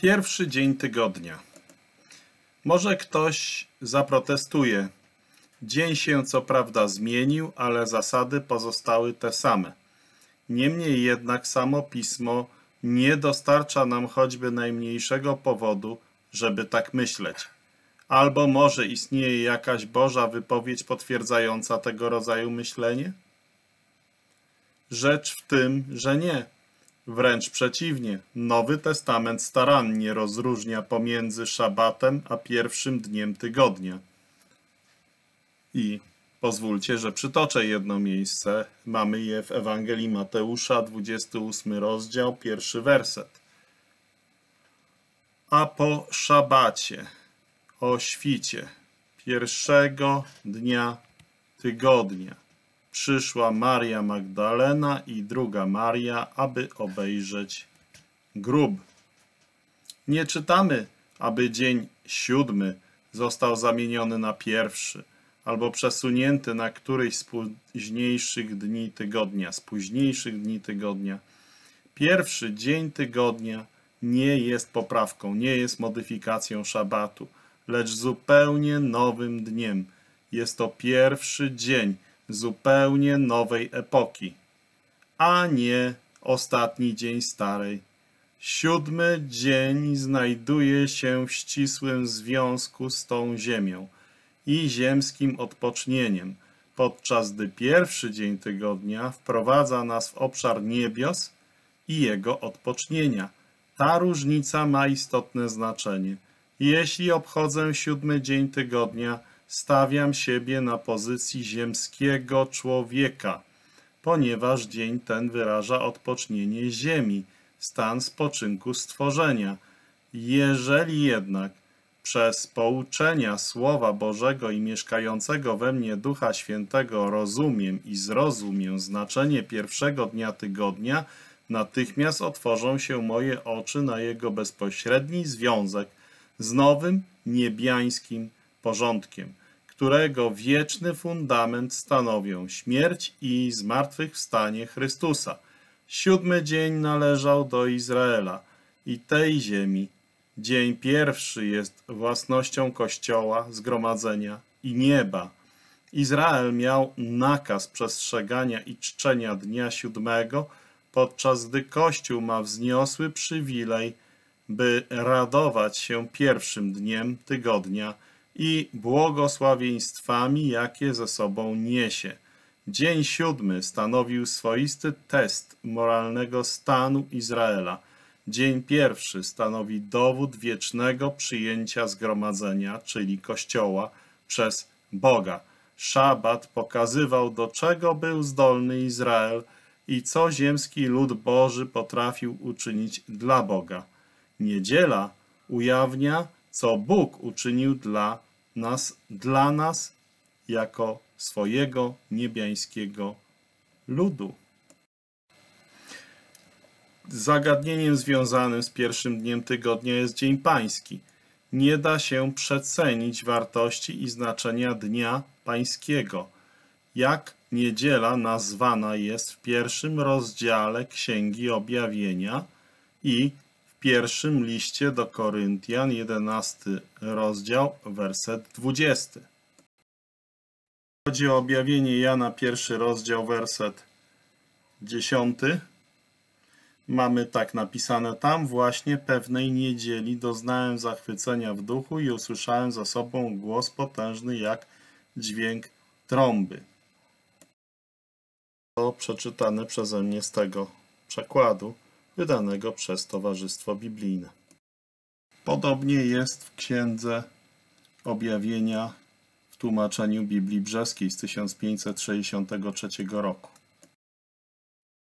Pierwszy dzień tygodnia. Może ktoś zaprotestuje. Dzień się co prawda zmienił, ale zasady pozostały te same. Niemniej jednak samo pismo nie dostarcza nam choćby najmniejszego powodu, żeby tak myśleć. Albo może istnieje jakaś Boża wypowiedź potwierdzająca tego rodzaju myślenie? Rzecz w tym, że nie. Wręcz przeciwnie, Nowy Testament starannie rozróżnia pomiędzy szabatem a pierwszym dniem tygodnia. I pozwólcie, że przytoczę jedno miejsce. Mamy je w Ewangelii Mateusza, 28 rozdział, pierwszy werset. A po szabacie, o świcie, pierwszego dnia tygodnia przyszła Maria Magdalena i druga Maria, aby obejrzeć grób. Nie czytamy, aby dzień siódmy został zamieniony na pierwszy, albo przesunięty na któryś z późniejszych dni tygodnia, z późniejszych dni tygodnia. Pierwszy dzień tygodnia nie jest poprawką, nie jest modyfikacją szabatu, lecz zupełnie nowym dniem. Jest to pierwszy dzień, zupełnie nowej epoki, a nie ostatni dzień starej. Siódmy dzień znajduje się w ścisłym związku z tą ziemią i ziemskim odpocznieniem, podczas gdy pierwszy dzień tygodnia wprowadza nas w obszar niebios i jego odpocznienia. Ta różnica ma istotne znaczenie. Jeśli obchodzę siódmy dzień tygodnia, stawiam siebie na pozycji ziemskiego człowieka, ponieważ dzień ten wyraża odpocznienie ziemi, stan spoczynku stworzenia. Jeżeli jednak przez pouczenia Słowa Bożego i mieszkającego we mnie Ducha Świętego rozumiem i zrozumiem znaczenie pierwszego dnia tygodnia, natychmiast otworzą się moje oczy na jego bezpośredni związek z nowym, niebiańskim porządkiem którego wieczny fundament stanowią śmierć i zmartwychwstanie Chrystusa. Siódmy dzień należał do Izraela i tej ziemi. Dzień pierwszy jest własnością Kościoła, zgromadzenia i nieba. Izrael miał nakaz przestrzegania i czczenia dnia siódmego, podczas gdy Kościół ma wzniosły przywilej, by radować się pierwszym dniem tygodnia, i błogosławieństwami, jakie ze sobą niesie. Dzień siódmy stanowił swoisty test moralnego stanu Izraela. Dzień pierwszy stanowi dowód wiecznego przyjęcia zgromadzenia, czyli Kościoła, przez Boga. Szabat pokazywał, do czego był zdolny Izrael i co ziemski lud Boży potrafił uczynić dla Boga. Niedziela ujawnia, co Bóg uczynił dla nas, dla nas jako swojego niebiańskiego ludu. Zagadnieniem związanym z pierwszym dniem tygodnia jest Dzień Pański. Nie da się przecenić wartości i znaczenia Dnia Pańskiego. Jak niedziela nazwana jest w pierwszym rozdziale Księgi Objawienia i pierwszym liście do Koryntian, 11 rozdział, werset 20. Chodzi o objawienie Jana, pierwszy rozdział, werset 10. Mamy tak napisane tam właśnie pewnej niedzieli doznałem zachwycenia w duchu i usłyszałem za sobą głos potężny jak dźwięk trąby. To przeczytane przeze mnie z tego przekładu wydanego przez Towarzystwo Biblijne. Podobnie jest w Księdze Objawienia w tłumaczeniu Biblii Brzeskiej z 1563 roku.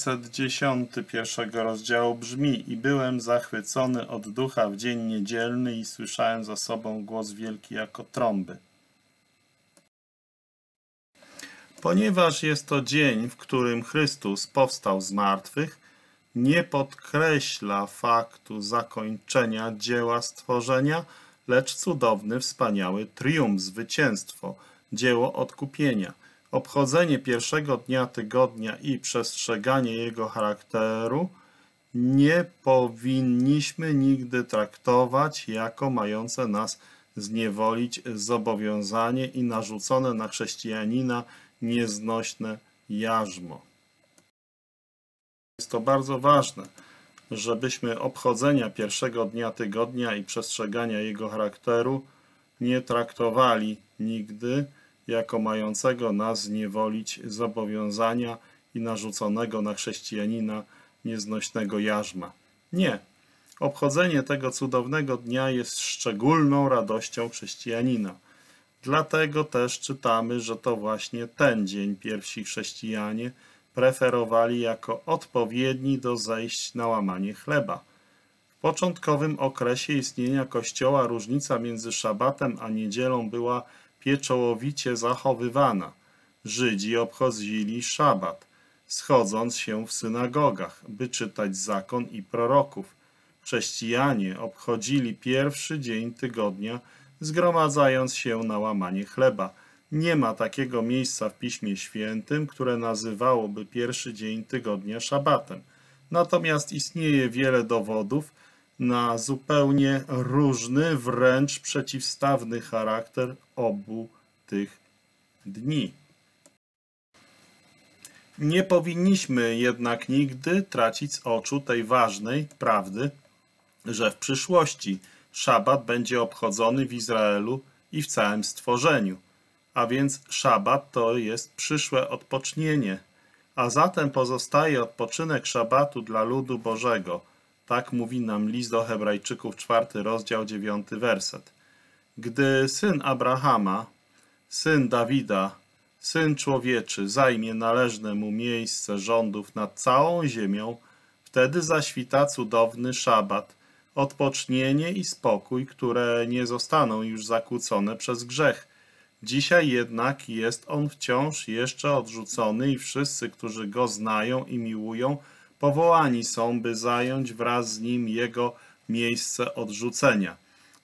Werset 10 pierwszego rozdziału brzmi I byłem zachwycony od ducha w dzień niedzielny i słyszałem za sobą głos wielki jako trąby. Ponieważ jest to dzień, w którym Chrystus powstał z martwych, nie podkreśla faktu zakończenia dzieła stworzenia, lecz cudowny, wspaniały triumf, zwycięstwo, dzieło odkupienia. Obchodzenie pierwszego dnia tygodnia i przestrzeganie jego charakteru nie powinniśmy nigdy traktować jako mające nas zniewolić zobowiązanie i narzucone na chrześcijanina nieznośne jarzmo. To bardzo ważne, żebyśmy obchodzenia pierwszego dnia tygodnia i przestrzegania jego charakteru nie traktowali nigdy jako mającego nas zniewolić zobowiązania i narzuconego na chrześcijanina nieznośnego jarzma. Nie. Obchodzenie tego cudownego dnia jest szczególną radością chrześcijanina. Dlatego też czytamy, że to właśnie ten dzień pierwsi chrześcijanie preferowali jako odpowiedni do zejść na łamanie chleba. W początkowym okresie istnienia Kościoła różnica między szabatem a niedzielą była pieczołowicie zachowywana. Żydzi obchodzili szabat, schodząc się w synagogach, by czytać zakon i proroków. Chrześcijanie obchodzili pierwszy dzień tygodnia, zgromadzając się na łamanie chleba. Nie ma takiego miejsca w Piśmie Świętym, które nazywałoby pierwszy dzień tygodnia szabatem. Natomiast istnieje wiele dowodów na zupełnie różny, wręcz przeciwstawny charakter obu tych dni. Nie powinniśmy jednak nigdy tracić z oczu tej ważnej prawdy, że w przyszłości szabat będzie obchodzony w Izraelu i w całym stworzeniu. A więc szabat to jest przyszłe odpocznienie, a zatem pozostaje odpoczynek szabatu dla ludu Bożego. Tak mówi nam list do Hebrajczyków, czwarty rozdział, dziewiąty werset. Gdy syn Abrahama, syn Dawida, syn człowieczy zajmie należne mu miejsce rządów nad całą ziemią, wtedy zaświta cudowny szabat, odpocznienie i spokój, które nie zostaną już zakłócone przez grzech. Dzisiaj jednak jest on wciąż jeszcze odrzucony i wszyscy, którzy go znają i miłują, powołani są, by zająć wraz z nim jego miejsce odrzucenia.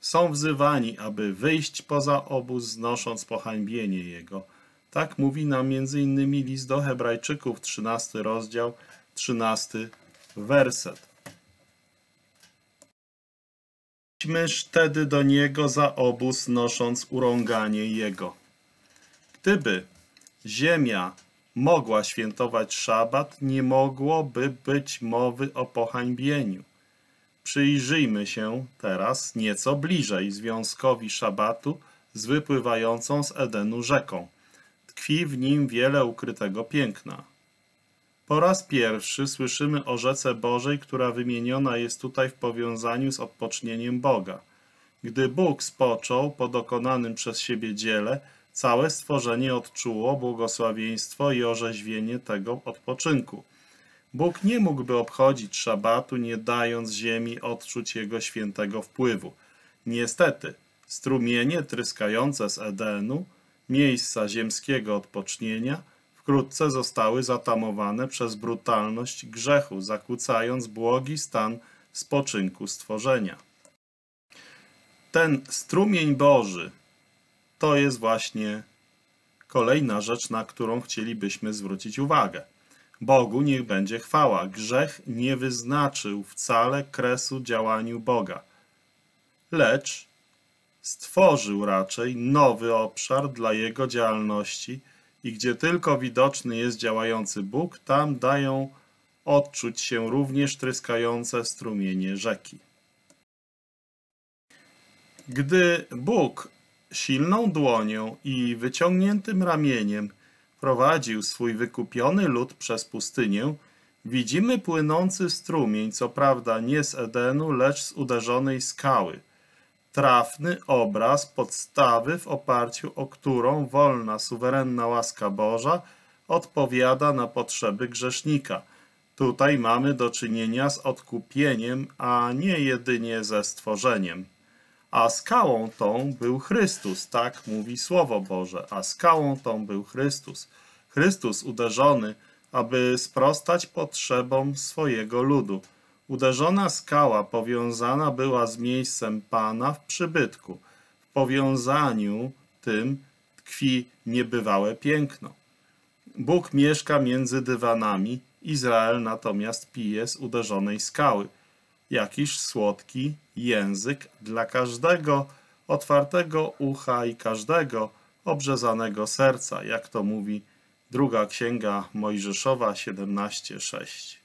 Są wzywani, aby wyjść poza obóz, znosząc pohańbienie jego. Tak mówi nam m.in. list do Hebrajczyków, 13 rozdział, 13 werset. Idźmyż wtedy do niego za obóz, nosząc urąganie jego. Gdyby ziemia mogła świętować szabat, nie mogłoby być mowy o pohańbieniu. Przyjrzyjmy się teraz nieco bliżej związkowi szabatu z wypływającą z Edenu rzeką. Tkwi w nim wiele ukrytego piękna. Po raz pierwszy słyszymy o rzece Bożej, która wymieniona jest tutaj w powiązaniu z odpocznieniem Boga. Gdy Bóg spoczął po dokonanym przez siebie dziele, całe stworzenie odczuło błogosławieństwo i orzeźwienie tego odpoczynku. Bóg nie mógłby obchodzić szabatu, nie dając ziemi odczuć jego świętego wpływu. Niestety, strumienie tryskające z Edenu, miejsca ziemskiego odpocznienia, wkrótce zostały zatamowane przez brutalność grzechu, zakłócając błogi stan spoczynku stworzenia. Ten strumień Boży to jest właśnie kolejna rzecz, na którą chcielibyśmy zwrócić uwagę. Bogu niech będzie chwała. Grzech nie wyznaczył wcale kresu działaniu Boga, lecz stworzył raczej nowy obszar dla jego działalności i gdzie tylko widoczny jest działający Bóg, tam dają odczuć się również tryskające strumienie rzeki. Gdy Bóg silną dłonią i wyciągniętym ramieniem prowadził swój wykupiony lud przez pustynię, widzimy płynący strumień, co prawda nie z Edenu, lecz z uderzonej skały. Trafny obraz podstawy, w oparciu o którą wolna, suwerenna łaska Boża odpowiada na potrzeby grzesznika. Tutaj mamy do czynienia z odkupieniem, a nie jedynie ze stworzeniem. A skałą tą był Chrystus, tak mówi Słowo Boże, a skałą tą był Chrystus. Chrystus uderzony, aby sprostać potrzebom swojego ludu. Uderzona skała powiązana była z miejscem Pana w przybytku. W powiązaniu tym tkwi niebywałe piękno. Bóg mieszka między dywanami Izrael natomiast pije z uderzonej skały. Jakiż słodki język dla każdego otwartego ucha i każdego obrzezanego serca, jak to mówi druga księga Mojżeszowa 17:6.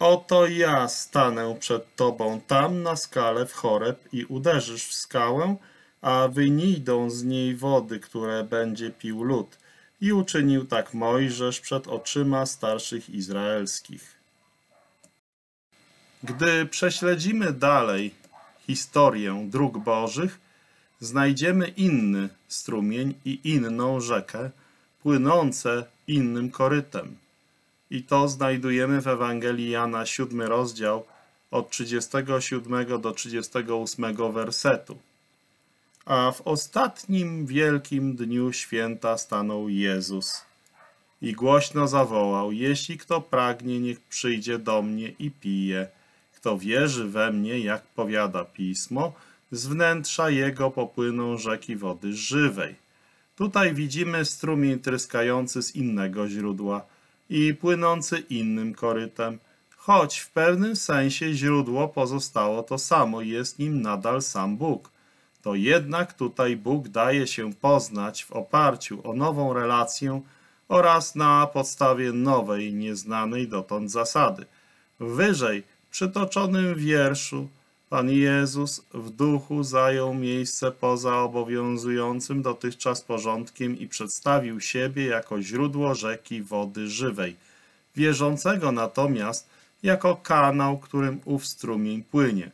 Oto ja stanę przed tobą tam na skale w Choreb i uderzysz w skałę, a wynidą z niej wody, które będzie pił lud. I uczynił tak Mojżesz przed oczyma starszych izraelskich. Gdy prześledzimy dalej historię dróg bożych, znajdziemy inny strumień i inną rzekę, płynące innym korytem. I to znajdujemy w Ewangelii Jana 7 rozdział od 37 do 38 wersetu. A w ostatnim wielkim dniu święta stanął Jezus i głośno zawołał: Jeśli kto pragnie, niech przyjdzie do mnie i pije. Kto wierzy we mnie, jak powiada pismo, z wnętrza jego popłyną rzeki wody żywej. Tutaj widzimy strumień tryskający z innego źródła i płynący innym korytem, choć w pewnym sensie źródło pozostało to samo, jest nim nadal sam Bóg. To jednak tutaj Bóg daje się poznać w oparciu o nową relację oraz na podstawie nowej, nieznanej dotąd zasady. Wyżej przytoczonym wierszu Pan Jezus w duchu zajął miejsce poza obowiązującym dotychczas porządkiem i przedstawił siebie jako źródło rzeki wody żywej, wierzącego natomiast jako kanał, którym ów strumień płynie.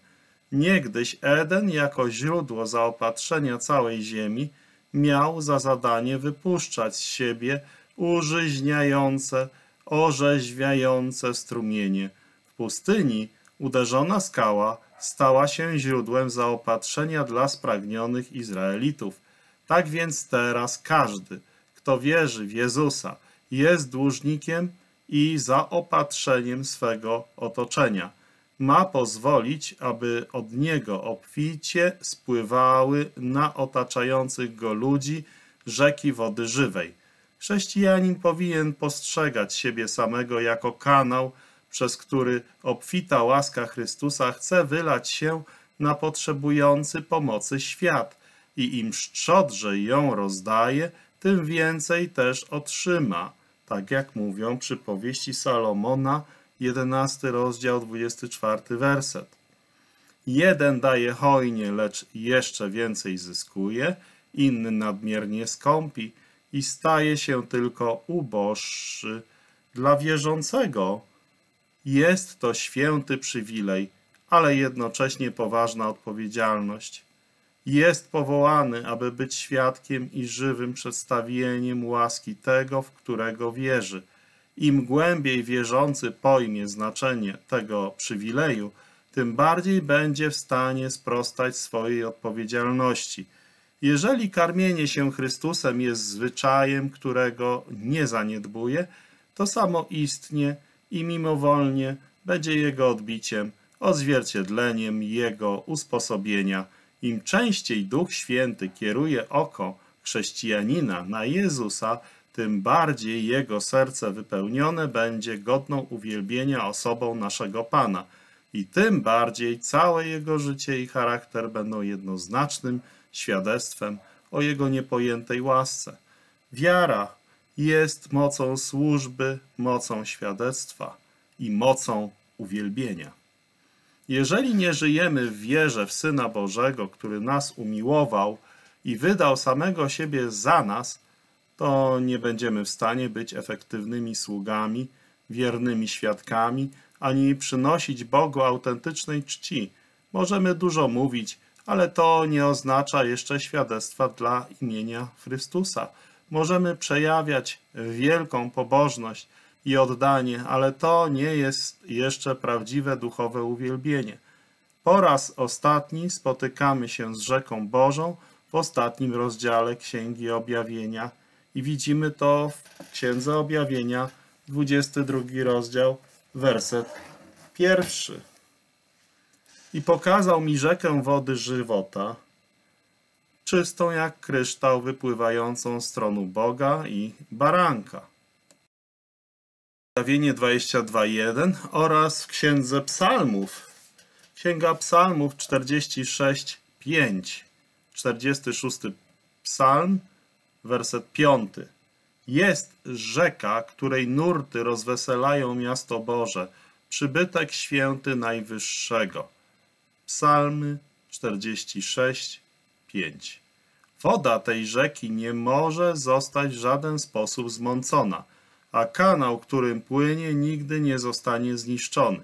Niegdyś Eden jako źródło zaopatrzenia całej ziemi miał za zadanie wypuszczać z siebie użyźniające, orzeźwiające strumienie. W pustyni uderzona skała stała się źródłem zaopatrzenia dla spragnionych Izraelitów. Tak więc teraz każdy, kto wierzy w Jezusa, jest dłużnikiem i zaopatrzeniem swego otoczenia. Ma pozwolić, aby od niego obficie spływały na otaczających go ludzi rzeki wody żywej. Chrześcijanin powinien postrzegać siebie samego jako kanał, przez który obfita łaska Chrystusa chce wylać się na potrzebujący pomocy świat i im szczodrzej ją rozdaje, tym więcej też otrzyma, tak jak mówią przypowieści Salomona, 11 rozdział, 24 werset. Jeden daje hojnie, lecz jeszcze więcej zyskuje, inny nadmiernie skąpi i staje się tylko uboższy. Dla wierzącego jest to święty przywilej, ale jednocześnie poważna odpowiedzialność. Jest powołany, aby być świadkiem i żywym przedstawieniem łaski tego, w którego wierzy. Im głębiej wierzący pojmie znaczenie tego przywileju, tym bardziej będzie w stanie sprostać swojej odpowiedzialności. Jeżeli karmienie się Chrystusem jest zwyczajem, którego nie zaniedbuje, to samoistnie i mimowolnie będzie jego odbiciem, odzwierciedleniem jego usposobienia. Im częściej Duch Święty kieruje oko chrześcijanina na Jezusa, tym bardziej jego serce wypełnione będzie godną uwielbienia osobą naszego Pana i tym bardziej całe jego życie i charakter będą jednoznacznym świadectwem o jego niepojętej łasce. Wiara jest mocą służby, mocą świadectwa i mocą uwielbienia. Jeżeli nie żyjemy w wierze w Syna Bożego, który nas umiłował i wydał samego siebie za nas, to nie będziemy w stanie być efektywnymi sługami, wiernymi świadkami, ani przynosić Bogu autentycznej czci. Możemy dużo mówić, ale to nie oznacza jeszcze świadectwa dla imienia Chrystusa. Możemy przejawiać wielką pobożność i oddanie, ale to nie jest jeszcze prawdziwe duchowe uwielbienie. Po raz ostatni spotykamy się z rzeką Bożą w ostatnim rozdziale Księgi Objawienia i widzimy to w Księdze Objawienia, 22 rozdział, werset pierwszy. I pokazał mi rzekę wody żywota, czystą jak kryształ, wypływającą z tronu Boga i baranka Objawienie 22.1 oraz w Księdze Psalmów. Księga Psalmów 46.5. 46 Psalm, werset 5. Jest rzeka, której nurty rozweselają miasto Boże, przybytek święty Najwyższego. Psalmy 46, 5. Woda tej rzeki nie może zostać w żaden sposób zmącona, a kanał, którym płynie, nigdy nie zostanie zniszczony.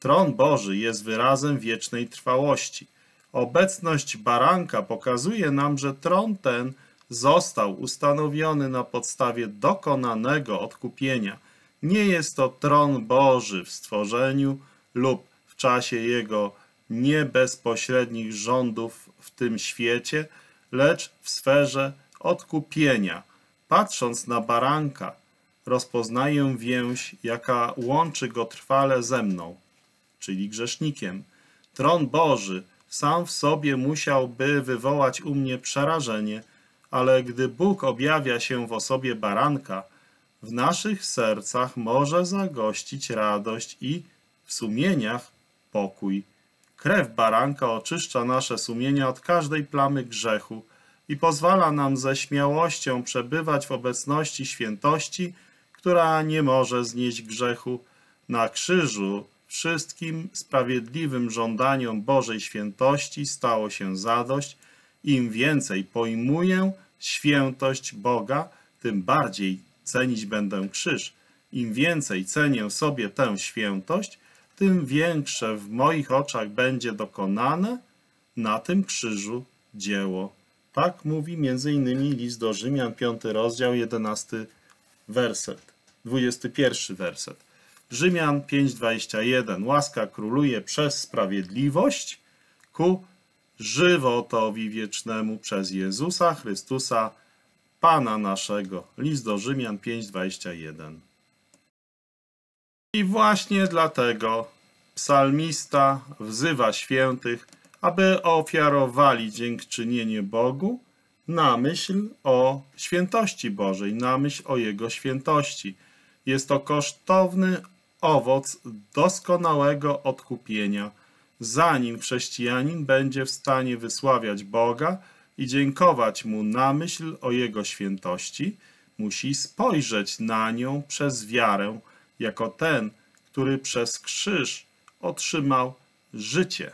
Tron Boży jest wyrazem wiecznej trwałości. Obecność baranka pokazuje nam, że tron ten został ustanowiony na podstawie dokonanego odkupienia. Nie jest to tron Boży w stworzeniu lub w czasie jego nie bezpośrednich rządów w tym świecie, lecz w sferze odkupienia. Patrząc na baranka, rozpoznaję więź, jaka łączy go trwale ze mną, czyli grzesznikiem. Tron Boży sam w sobie musiałby wywołać u mnie przerażenie, ale gdy Bóg objawia się w osobie baranka, w naszych sercach może zagościć radość i w sumieniach pokój. Krew baranka oczyszcza nasze sumienia od każdej plamy grzechu i pozwala nam ze śmiałością przebywać w obecności świętości, która nie może znieść grzechu. Na krzyżu wszystkim sprawiedliwym żądaniom Bożej świętości stało się zadość. Im więcej pojmuję świętość Boga, tym bardziej cenić będę krzyż. Im więcej cenię sobie tę świętość, tym większe w moich oczach będzie dokonane na tym krzyżu dzieło. Tak mówi m.in. list do Rzymian, 5 rozdział, 11 werset, 21 werset. Rzymian 5:21 Łaska króluje przez sprawiedliwość ku żywotowi wiecznemu przez Jezusa Chrystusa, Pana naszego. List do Rzymian 5:21. I właśnie dlatego psalmista wzywa świętych, aby ofiarowali dziękczynienie Bogu na myśl o świętości Bożej, na myśl o Jego świętości. Jest to kosztowny owoc doskonałego odkupienia. Zanim chrześcijanin będzie w stanie wysławiać Boga i dziękować Mu na myśl o Jego świętości, musi spojrzeć na nią przez wiarę, jako ten, który przez krzyż otrzymał życie.